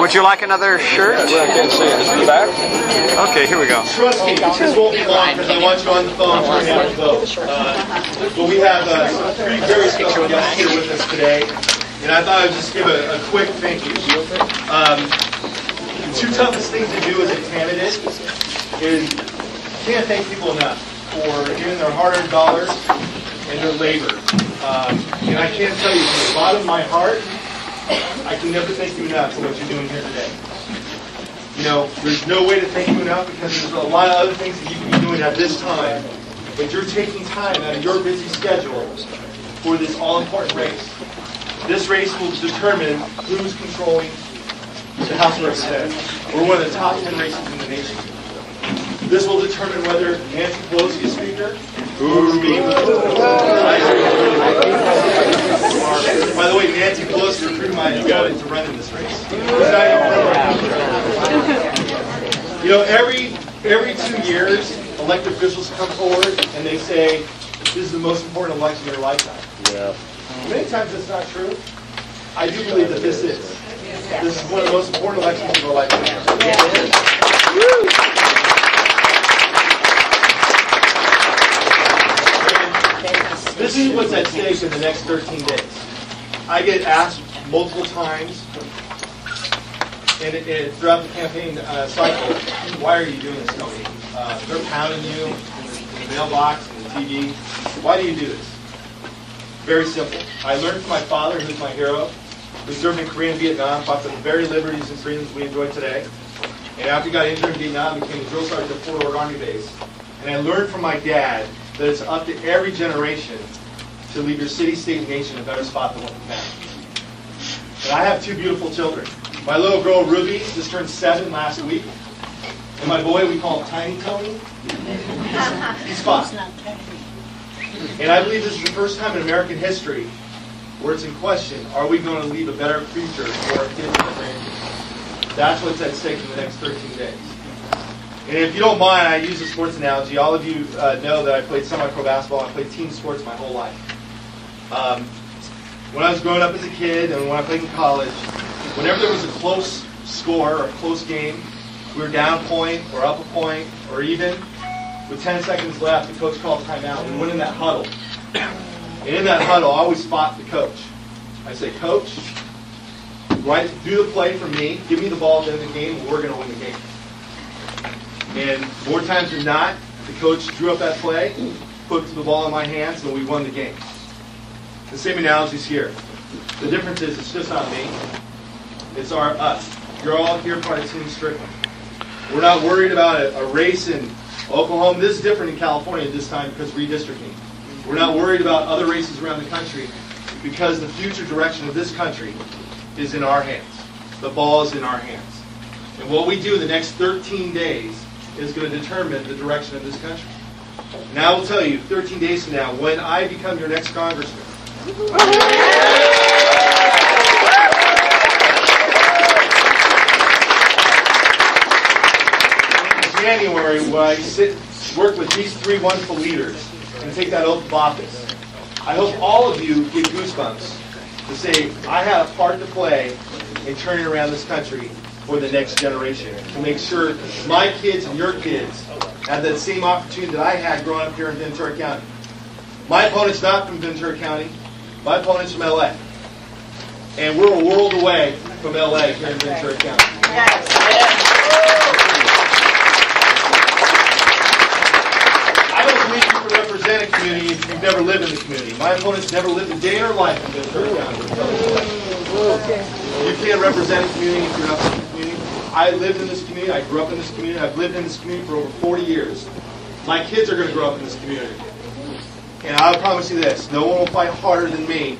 Would you like another shirt? I can't see it. Is it back? Okay, here we go. Trust me, this won't be long because I want you on the phone for an hour vote. Uh, but we have uh, three very special guests here with us today, and I thought I'd just give a, a quick thank you. Um, the two toughest things to do as a candidate is can't thank people enough for giving their hard-earned dollars and their labor. Um, and I can't tell you from the bottom of my heart, I can never thank you enough for what you're doing here today. You know, there's no way to thank you enough because there's a lot of other things that you can be doing at this time. But you're taking time out of your busy schedule for this all-important race. This race will determine who's controlling the House of Representatives. We're one of the top 10 races in the nation. This will determine whether Nancy Pelosi is Speaker me. By the way, Nancy Pelosi recruited my opponent to run in this race. You know, every every two years, elected officials come forward and they say, "This is the most important election of your lifetime." Yeah. Many times that's not true. I do believe that this is. This is one of the most important elections of our lifetime. And Is what's at stake in the next 13 days. I get asked multiple times and it, it, throughout the campaign uh, cycle, why are you doing this, Tony? Uh, they're pounding you in the, in mailbox and the TV. Why do you do this? Very simple. I learned from my father, who's my hero, who served in Korea and Vietnam, fought for the very liberties and freedoms we enjoy today. And after he got injured in Vietnam, became a drill sergeant at Fort Ord Army Base. And I learned from my dad that it's up to every generation to leave your city, state, and nation in a better spot than what you found. And I have two beautiful children. My little girl Ruby just turned seven last week. And my boy, we call him Tiny Tony. He's five. And I believe this is the first time in American history where it's in question, are we going to leave a better future for our kids and our grandkids? That's what's at stake in the next 13 days. And if you don't mind, I use a sports analogy. All of you uh, know that I played semi-pro basketball. I played team sports my whole life. Um, when I was growing up as a kid and when I played in college, whenever there was a close score or a close game, we were down a point or up a point or even, with 10 seconds left, the coach called timeout. We went in that huddle. And in that huddle, I always spot the coach. I say, Coach, right, do the play for me. Give me the ball at the end of the game, we're going to win the game. And more times than not, the coach drew up that play, put the ball in my hands, and we won the game. The same analogy is here. The difference is it's just not me. It's our us. You're all here part of Team Strickland. We're not worried about a, a race in Oklahoma. This is different in California this time because redistricting. We're not worried about other races around the country because the future direction of this country is in our hands. The ball is in our hands. And what we do in the next 13 days is going to determine the direction of this country. And I will tell you, 13 days from now, when I become your next congressman, January, when I sit, work with these three wonderful leaders and take that oath of office, I hope all of you get goosebumps to say, I had a part to play in turning around this country for the next generation, to make sure my kids and your kids have that same opportunity that I had growing up here in Ventura County. My opponent's not from Ventura County. My opponent's from LA. And we're a world away from LA here in Ventura County. I don't believe you can represent a community if you've never lived in the community. My opponent's never lived a day in her life in Ventura County. You can't represent a community if you're not from the community. I lived in this community. I grew up in this community. I've lived in this community for over 40 years. My kids are going to grow up in this community. And I'll promise you this, no one will fight harder than me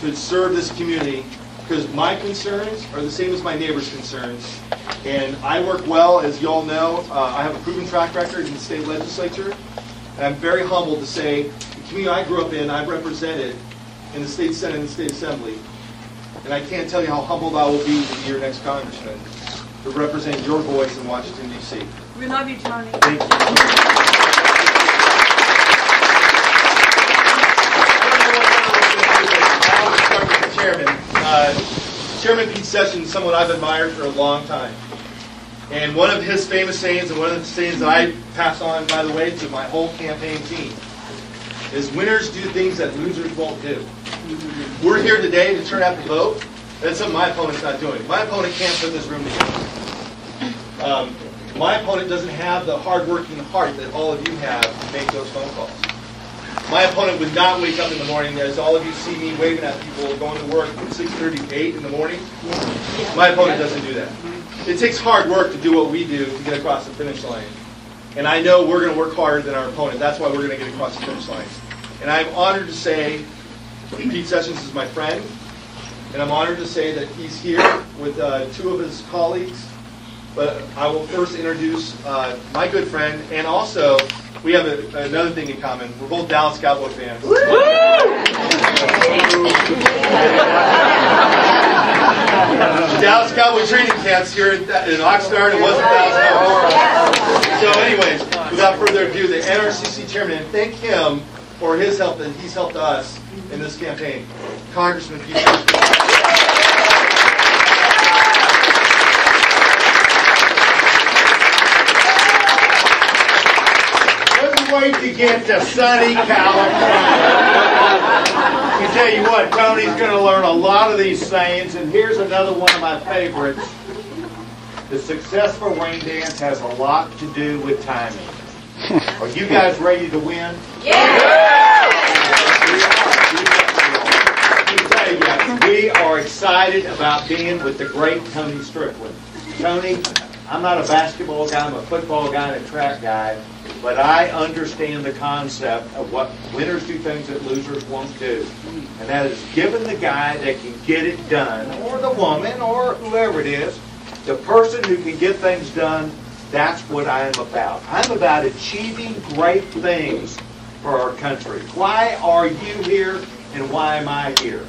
to serve this community because my concerns are the same as my neighbor's concerns. And I work well, as you all know. Uh, I have a proven track record in the state legislature. And I'm very humbled to say the community I grew up in, I've represented in the state senate and the state assembly. And I can't tell you how humbled I will be to be your next congressman to represent your voice in Washington, D.C. We love you, Tony. Thank you. Chairman, uh, Chairman Pete Sessions is someone I've admired for a long time. And one of his famous sayings, and one of the sayings that I pass on, by the way, to my whole campaign team, is winners do things that losers won't do. We're here today to turn out the vote. That's something my opponent's not doing. My opponent can't put this room together. Um, my opponent doesn't have the hard-working heart that all of you have to make those phone calls. My opponent would not wake up in the morning, as all of you see me waving at people going to work from 6.30 8 in the morning. My opponent doesn't do that. It takes hard work to do what we do to get across the finish line. And I know we're going to work harder than our opponent. That's why we're going to get across the finish line. And I'm honored to say Pete Sessions is my friend. And I'm honored to say that he's here with uh, two of his colleagues. But I will first introduce uh, my good friend, and also we have a, another thing in common. We're both Dallas Cowboy fans. Dallas Cowboy training camps here in, in Oxnard. It wasn't Dallas Cowboy. So, anyways, without further ado, the NRCC chairman, and thank him for his help that he's helped us in this campaign, Congressman Pete. Couldn't wait to get to sunny California. I tell you what, Tony's going to learn a lot of these sayings, and here's another one of my favorites. The successful rain dance has a lot to do with timing. Are you guys ready to win? Let me tell you we are excited about being with the great Tony Strickland. Tony, I'm not a basketball guy, I'm a football guy and a track guy, but I understand the concept of what winners do things that losers won't do. And that is giving the guy that can get it done, or the woman, or whoever it is, the person who can get things done, that's what I am about. I'm about achieving great things for our country. Why are you here and why am I here?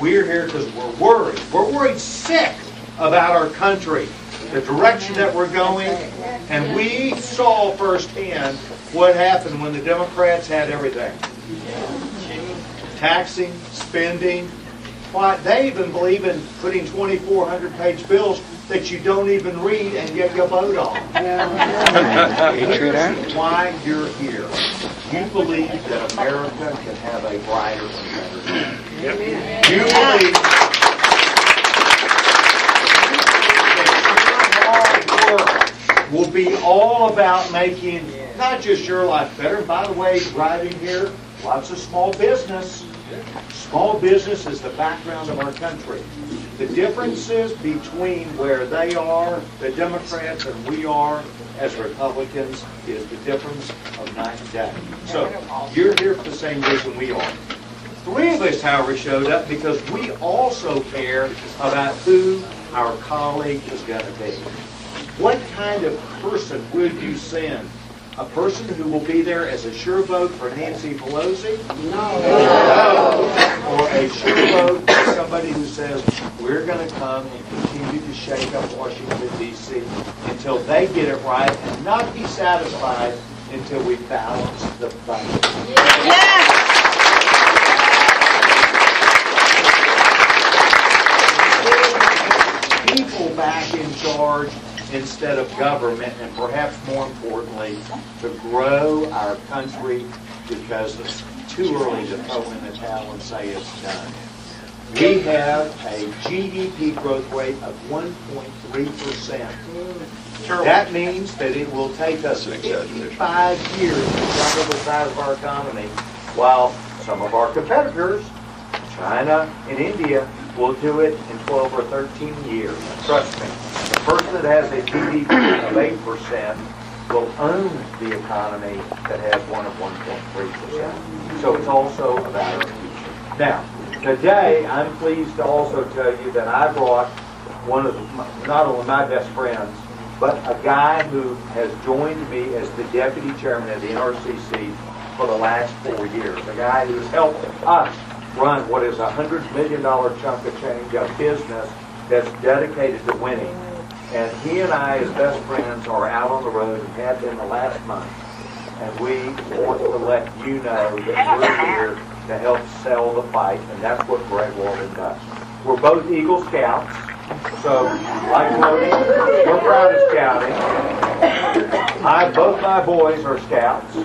We're here because we're worried. We're worried sick about our country, the direction that we're going, and we saw firsthand what happened when the Democrats had everything. Taxing, spending, why, they even believe in putting 2,400 page bills that you don't even read and yet you vote on. Here's why you're here. You believe that America can have a brighter and better future. You believe that your hard work will be all about making not just your life better. By the way, driving here, lots of small business. Small business is the background of our country. The differences between where they are, the Democrats, and we are as Republicans is the difference of night and day. So you're here for the same reason we are. Three of us, however, showed up because we also care about who our colleague is going to be. What kind of person would you send? A person who will be there as a sure vote for Nancy Pelosi? No. Or a sure vote for somebody who says, we're going to come and continue to shake up Washington, D.C. until they get it right and not be satisfied until we balance the budget. Yes! people back in charge instead of government, and perhaps more importantly, to grow our country because it's too early to throw in the towel and say it's done. We have a GDP growth rate of 1.3%. That means that it will take us 55 years to double the size of our economy, while some of our competitors, China and India, will do it in 12 or 13 years. Trust me. Person that has a GDP of 8% will own the economy that has one of 1.3%. So it's also about our future. Now, today, I'm pleased to also tell you that I brought one of, my- not only my best friends, but a guy who has joined me as the deputy chairman of the NRCC for the last four years. A guy who's helped us run what is a hundred million dollar chunk of change of business that's dedicated to winning. And he and I, as best friends, are out on the road and have been the last month. And we want to let you know that we're here to help sell the fight, and that's what Greg Walden does. We're both Eagle Scouts, so like Cody, we're proud of scouting. I, both my boys are scouts,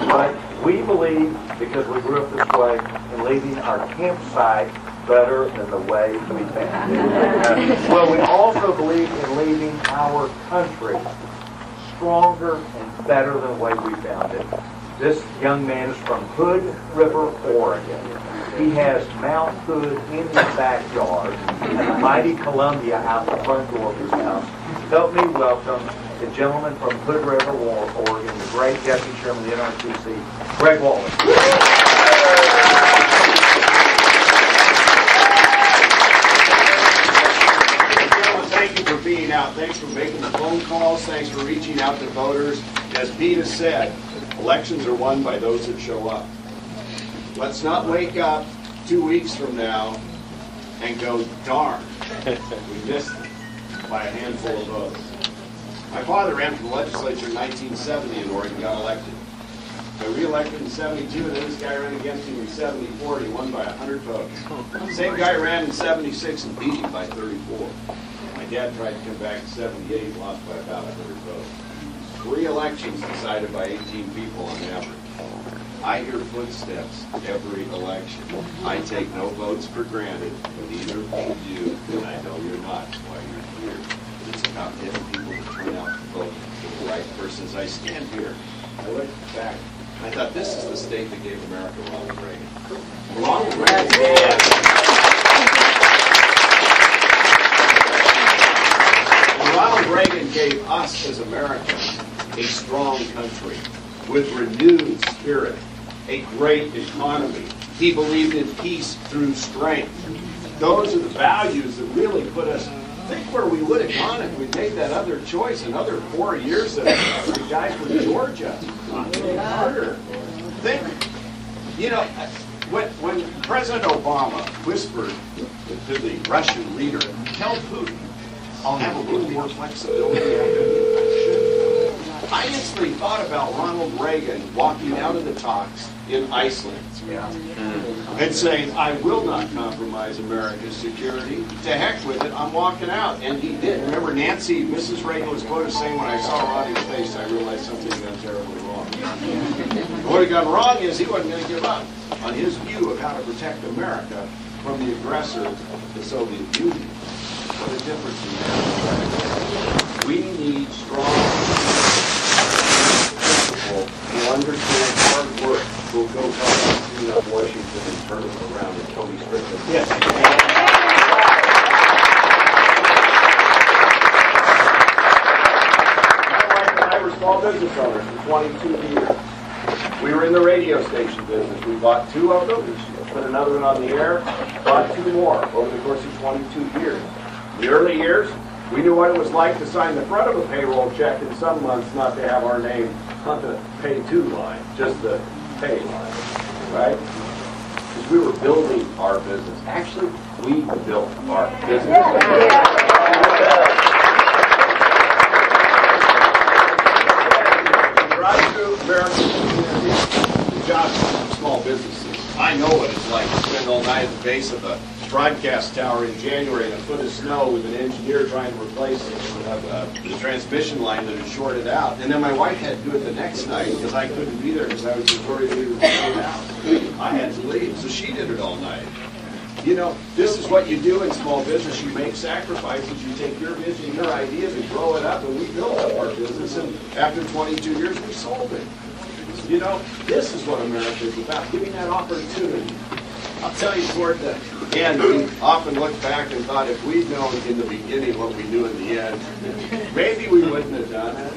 but we believe, because we grew up this way, in leaving our campsite better than the way we found it. Well, we also believe our country stronger and better than the way we found it. This young man is from Hood River, Oregon. He has Mount Hood in his backyard and mighty Columbia out the front door of his house. Help me welcome the gentleman from Hood River, Oregon, the great Deputy Chairman of the NRCC, Greg Walden. For being out. Thanks for making the phone calls. Thanks for reaching out to voters. As Pete has said, elections are won by those that show up. Let's not wake up two weeks from now and go, darn, we missed by a handful of votes. My father ran for the legislature in 1970 in Oregon, got elected. Got reelected in 72, and then this guy ran against him in 74, and he won by 100 votes. Same guy ran in 76 and beat him by 34. Dad tried to come back in 78, lost by about 100 votes. Three elections decided by 18 people on average. I hear footsteps every election. I take no votes for granted, neither of you and I know you're not, why you're here. It's about getting people to turn out to vote for the right person. As I stand here, I look back, I thought, this is the state that gave America Ronald Reagan. Ronald Reagan. And Ronald Reagan gave us as Americans a strong country with renewed spirit, a great economy. He believed in peace through strength. Those are the values that really put us, think where we would have gone if we made that other choice, another four years of the guy from Georgia. Think, you know, when, when President Obama whispered to the Russian leader, tell Putin, I'll have a little more flexibility. I instantly thought about Ronald Reagan walking out of the talks in Iceland yeah. and saying, I will not compromise America's security. To heck with it, I'm walking out. And he did. Remember, Nancy, Mrs. Reagan was quoted saying, when I saw Ronnie's face, I realized something had gone terribly wrong. what had gone wrong is he wasn't going to give up on his view of how to protect America from the aggressor, the Soviet Union. A difference in that. We need strong people who understand hard work, who will go help us clean up Washington and turn it around. And Tony Strickland. Yes. My wife and I were small business owners for 22 years. We were in the radio station business. We bought two of them, put another one on the air, bought two more over the course of 22 years. In the early years, we knew what it was like to sign the front of a payroll check in some months not to have our name on the pay to line, just the pay line, right? Because we were building our business. Actually, we built our business. Drive through American communities, the jobs small businesses. I know what it's like to spend all night at the base of a broadcast tower in January in a foot of snow with an engineer trying to replace uh, the transmission line that had shorted out. And then my wife had to do it the next night because I couldn't be there because I was Victoria Leader out. I had to leave, so she did it all night. You know, this is what you do in small business. You make sacrifices. You take your vision, your ideas, and grow it up. And we built up our business. And after 22 years, we sold it. You know, this is what America is about, giving that opportunity. I'll tell you toward the end, we often look back and thought if we'd known in the beginning what we knew in the end, maybe we wouldn't have done it.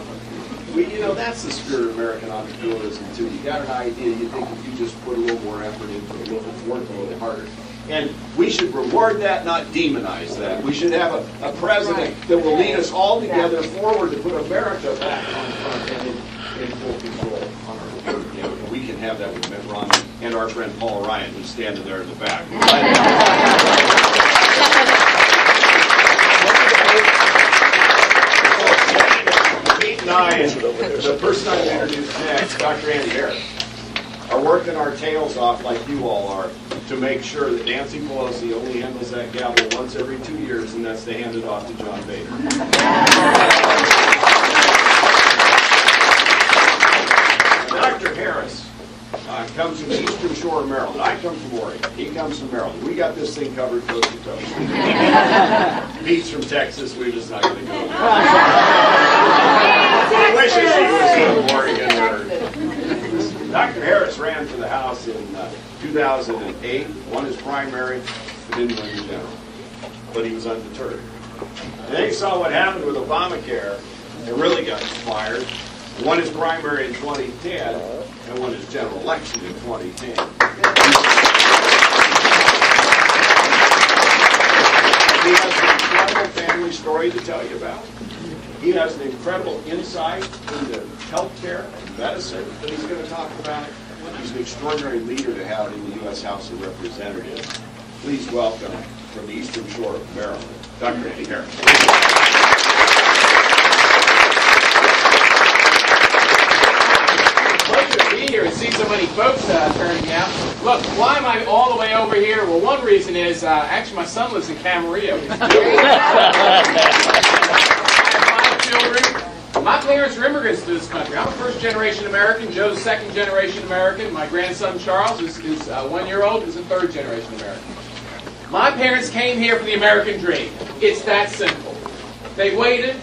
We, you know, that's the spirit of American entrepreneurship too. You got an idea, you think if you just put a little more effort into it, a little, work a little harder. And we should reward that, not demonize that. We should have a, a president that will lead us all together forward to put America back on front and in, in full control on our, you know, and we can have that with Mitt Romney and our friend Paul Ryan, who's standing there in the back. Pete and I, the person I'm going to introduce next, Dr. Andy Harris, are working our tails off like you all are to make sure that Nancy Pelosi only handles that gavel once every two years, and that's to hand it off to John Boehner. Dr. Harris uh, comes from the eastern shore of Maryland. I come from Oregon. He comes from Maryland. We got this thing covered coast to coast. Pete's from Texas. We're just not going to go. I wish she was from Oregon. Or... Dr. Harris ran for the House in uh, 2008, won his primary, but didn't win the general. But he was undeterred. And then he saw what happened with Obamacare and really got inspired. Won his primary in 2010 won his general election in 2010. He has an incredible family story to tell you about. He has an incredible insight into healthcare and medicine that he's going to talk about. He's an extraordinary leader to have in the U.S. House of Representatives. Please welcome from the Eastern Shore of Maryland, Dr. Andy Harris. pleasure to be here and see so many folks uh, turning out. Look, why am I all the way over here? Well, one reason is uh, actually my son lives in Camarillo. My parents are immigrants to this country. I'm a first generation American. Joe's a second generation American. My grandson Charles is, is uh, one year old. Is a third generation American. My parents came here for the American dream. It's that simple. They waited,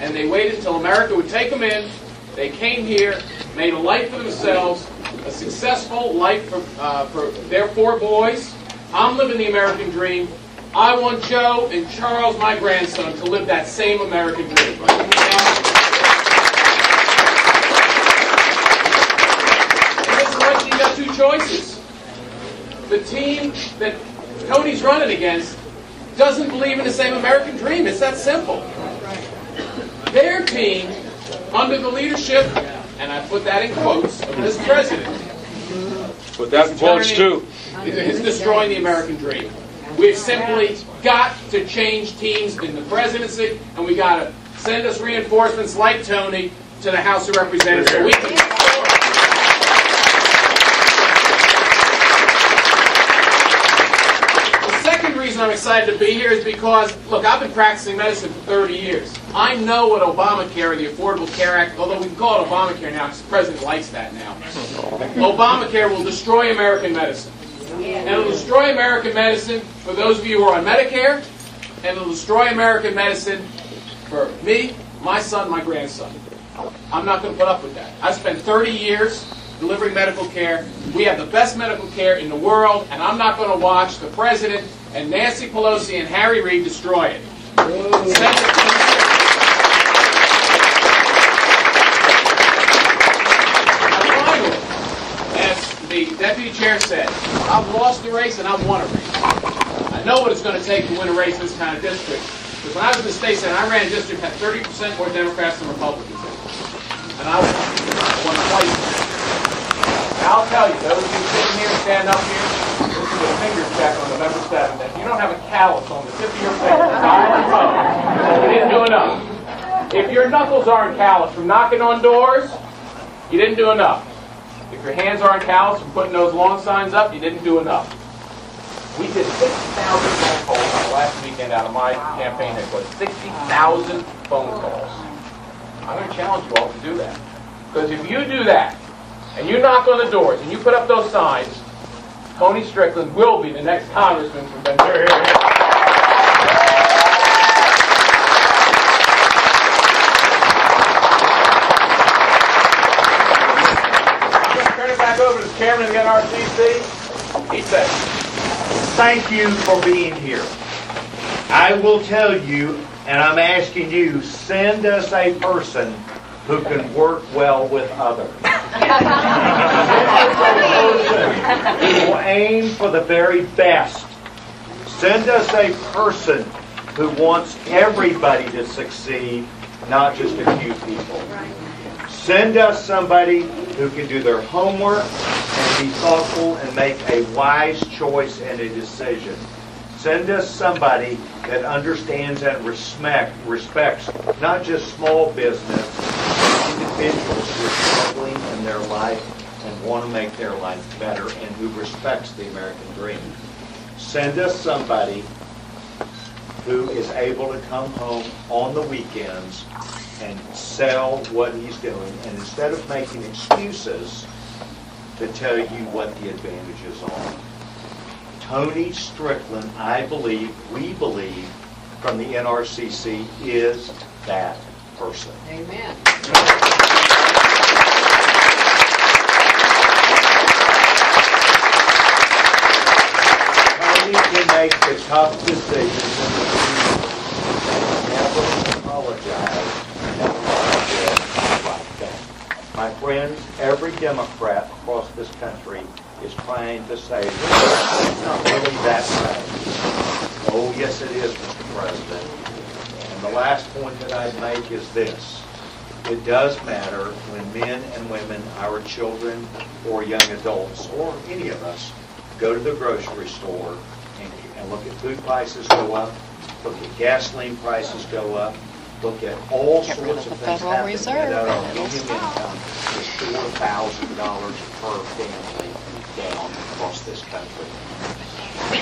and they waited until America would take them in. They came here, made a life for themselves, a successful life for, uh, for their four boys. I'm living the American dream. I want Joe and Charles, my grandson, to live that same American dream. You got two choices. The team that Tony's running against doesn't believe in the same American dream. It's that simple. Their team, under the leadership, and I put that in quotes, of this president, But that in quotes too. is destroying the American dream. We've simply got to change teams in the presidency, and we got to send us reinforcements like Tony to the House of Representatives. So we can The second reason I'm excited to be here is because, look, I've been practicing medicine for 30 years. I know what Obamacare, the Affordable Care Act, although we can call it Obamacare now because the president likes that now. Obamacare will destroy American medicine. And it'll destroy American medicine for those of you who are on Medicare, and it'll destroy American medicine for me, my son, my grandson. I'm not going to put up with that. I've spent 30 years delivering medical care. We have the best medical care in the world, and I'm not going to watch the president and Nancy Pelosi and Harry Reid destroy it. As the deputy chair said, I've lost the race and I've won a race. I know what it's going to take to win a race in this kind of district. Because when I was in the state senate, I ran a district that had 30% more Democrats than Republicans. And I won. Twice. I'll tell you, those of you sitting here, stand up here, is a finger check on November 7th. If you don't have a callus on the tip of your finger, your. You didn't do enough. If your knuckles aren't calloused from knocking on doors, you didn't do enough. If your hands aren't calloused from putting those long signs up, you didn't do enough. We did 60,000 phone calls on the last weekend out of my campaign headquarters. 60,000 phone calls. I'm going to challenge you all to do that. Because if you do that, and you knock on the doors, and you put up those signs, Tony Strickland will be the next congressman from Ventura. Chairman of the NRCC. He said, Thank you for being here. I will tell you, and I'm asking you, send us a person who can work well with others. Will aim for the very best. Send us a person who wants everybody to succeed, not just a few people. Send us somebody who can do their homework and be thoughtful and make a wise choice and a decision. Send us somebody that understands and respect, respects not just small business, individuals who are struggling in their life and want to make their life better and who respects the American dream. Send us somebody who is able to come home on the weekends and sell what he's doing, and instead of making excuses, to tell you what the advantages are. Tony Strickland, I believe, we believe, from the NRCC, is that person. Amen. Tony can make the tough decisions in the future never apologize, never forget like that. My friends, every Democrat across this country is trying to say, it's not really that bad. Oh, yes, it is, Mr. President. And the last point that I'd make is this. It does matter when men and women, our children or young adults, or any of us, go to the grocery store and, and look at food prices go up, look at gasoline prices go up, look at all Get sorts of of things Federal happening. Reserve. And our median income is four thousand dollars per family down across this country.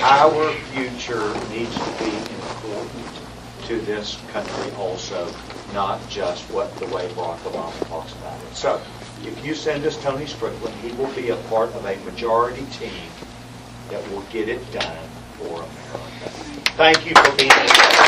Our future needs to be important to this country also, not just what, the way Barack Obama talks about it. So, if you send us Tony Strickland, he will be a part of a majority team that will get it done for America. Thank you for being here.